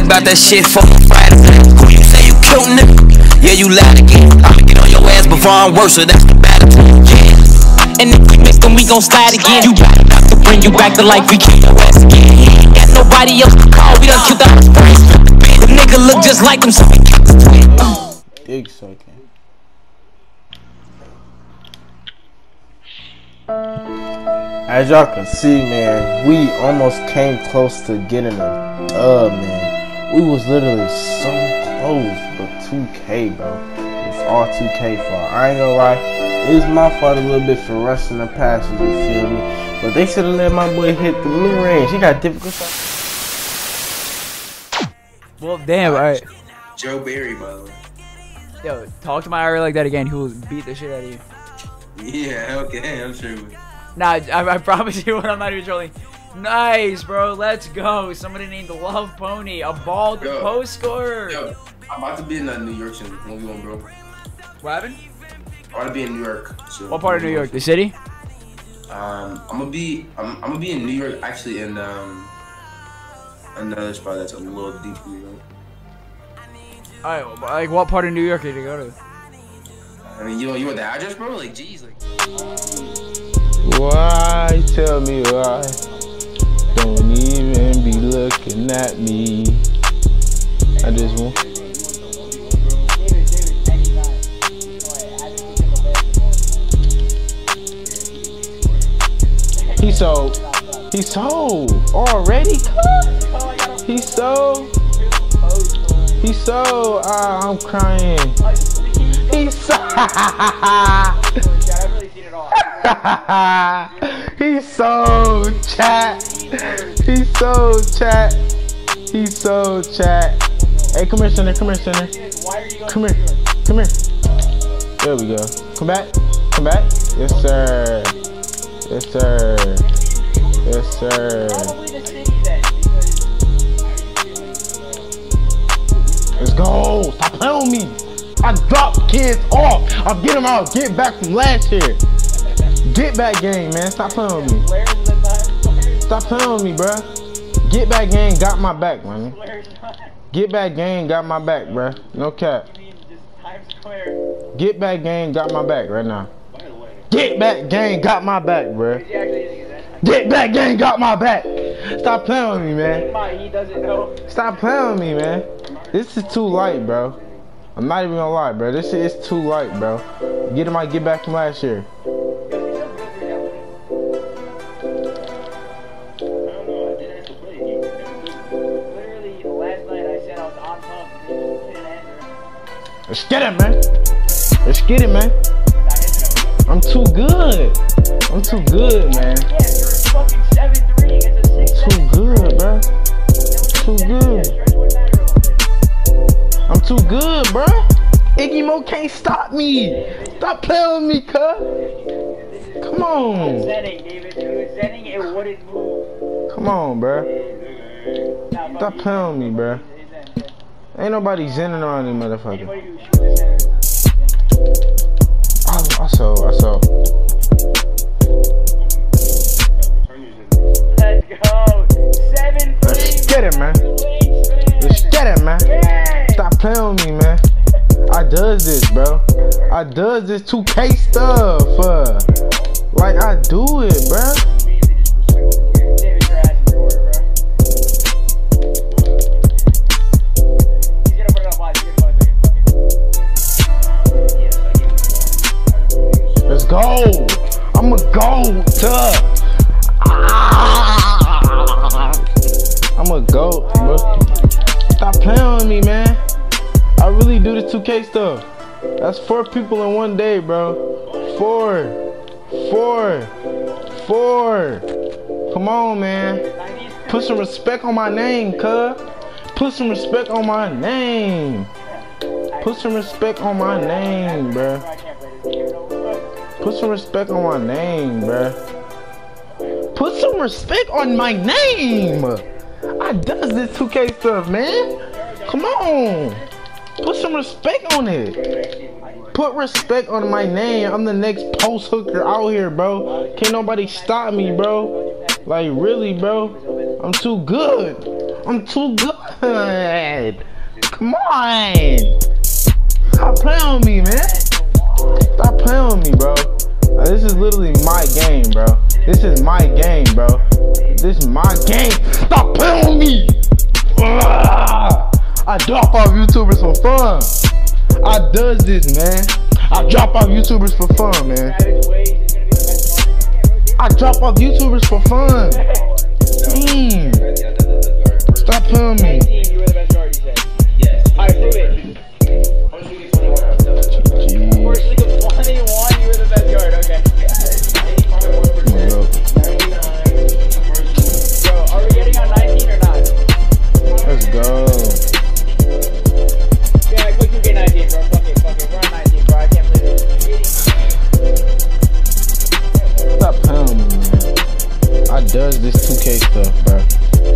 about that shit for Friday. Who you say you killed nigga? Yeah, you lied again. I'ma get on your ass before I'm worse, so that's the battle. Yeah. And if we miss, then we gon' slide again. You got enough to bring you back to life. We your ass again. Ain't got nobody else to call. We done killed his. The nigga look just like so we. Dick sucking. As y'all can see, man, we almost came close to getting a dub, man. We was literally so close, but 2K, bro. It's all 2K fault. I ain't gonna lie, it was my fault a little bit for rushing the passes, you feel me? But they should have let my boy hit the mid range. He got difficult shots. Well, damn, alright. Joe Barry, by the way. Yo, talk to my IRA like that again. He will beat the shit out of you. Yeah, okay, I'm sure. we- Nah, I, I promise you, when I'm not even trolling. Nice, bro. Let's go. Somebody named LuvPony, a bald Yo. post scorer. Yo, I'm about to be in uh, New York soon. One v one, bro. What happened? I want to be in New York. So What part of New York? The city? Um, I'm gonna be. I'm, I'm gonna be in New York, actually, in um another spot that's a little deeper. You know? Alright, like what part of New York did you go to? I mean, you know, you want the address, bro? Like, jeez, like. Why? Tell me why. Looking at me. I just want. He sold. He sold already. He sold. He sold. Ah, I'm crying. He sold. he sold chat. He sold chat. He sold chat. Hey, come here, center. Come here, center. Come here. Come here. There we go. Come back. Come back. Yes, sir. Yes, sir. Yes, sir. Let's go. Stop playing with me. I dropped kids off. I'm getting them out. Get back from last year. Get back game, man. Stop playing with me. Stop playing with me, bruh. Get back game got my back, man. Get back game got my back, bruh. No cap. Get back gang got my back right now. Get back gang got my back, bruh. Get back gang got my back. Stop playing with me, man. Stop playing with me, man. This is too light, bro. I'm not even gonna lie, bro. This is too light, bro. Get I get back from last year. Let's get it, man. Let's get it, man. I'm too good. I'm too good, man. Yeah, you're fucking 7-3 against a 6 Too good, bro. Too good. I'm too good, bro. Igymo can't stop me. Stop playing with me, cuz. Come on. Come on, bro. Stop playing with me, bro. Ain't nobody zenning around this motherfucker. Anybody who shoots the center. I, I saw, I saw. Let's go. 7 Let's get it, man. Let's get it, man. Stop playing with me, man. I does this, bro. I does this 2K stuff. Uh, like I do it, bro. Goat. I'm a goat, bro. Stop playing with me, man. I really do the 2K stuff. That's four people in one day, bro. Four. Four. Four. Come on, man. Put some respect on my name, cuz. Put some respect on my name. Put some respect on my name, bruh. Put some respect on my name, bruh. Put some respect on my name. I does this 2K stuff, man. Come on. Put some respect on it. Put respect on my name. I'm the next post hooker out here, bro. Can't nobody stop me, bro. Like really, bro. I'm too good. I'm too good. Come on. Playing with me, man. Stop playing with me, bro. This is literally my game, bro. This is my game, bro. This is my game. Stop playing with me. Ah! I drop off YouTubers for fun. I does this, man. I drop off YouTubers for fun, man. Savage Ways is gonna be the best guard. I drop off YouTubers for fun. Damn. Yeah, that, that's guard. Stop playing with me. does this 2K stuff, bro.